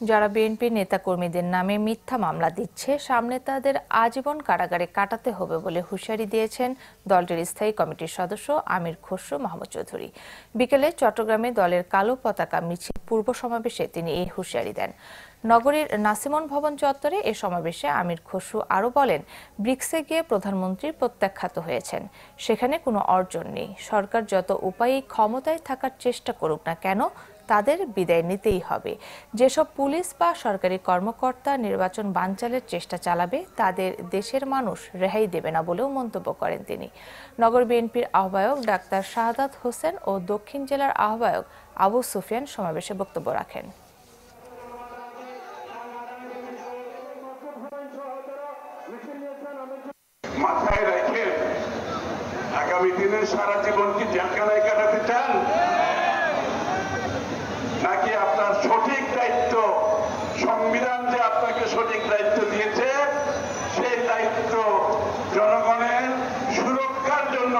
যারা বিএনপি নেতাকর্মীদের নামে মিথ্যা মামলা দিচ্ছে, সামনে তাদের আজীবন কারাগারে কাটাতে হবে বলে হুঁশিয়ারি দিয়েছেন দলটির স্থায়ী কমিটির সদস্য আমির খসরু মাহমুদ চৌধুরী। বিকেলে চট্টগ্রামে দলের কালো পতাকা মিছিল পূর্ব সমাবেশে তিনি এই হুঁশিয়ারি দেন। নগরীর নাসিমন ভবন চত্বরে এ সমাবেশে আমির খসরু আরও বলেন, ব্রিক্সে গিয়ে প্রধানমন্ত্রী প্রত্যাখ্যাত হয়েছেন। সেখানে কোনো অর্জন নেই। সরকার যত উপায়েই ক্ষমতায় থাকার চেষ্টা করুক না কেন, তাদের বিদায় নিতেই হবে। যেসব পুলিশ বা সরকারি কর্মকর্তা নির্বাচন বানচালের চেষ্টা চালাবে, তাদের দেশের মানুষ রেহাই দেবে না বলেও মন্তব্য করেন তিনি। নগর বিএনপির আহ্বায়ক ডাক্তার শাহাদাত হোসেন ও দক্ষিণ জেলার আহ্বায়ক আবু সুফিয়ান সমাবেশে বক্তব্য রাখেন। মাথায় রেখে আগামী দিনে সারা জীবন কি জেলখানায় কাটাতে চান? নাকি আপনার সঠিক দায়িত্ব, সংবিধান যে আপনাকে সঠিক দায়িত্ব দিয়েছে, সেই দায়িত্ব জনগণের সুরক্ষার জন্য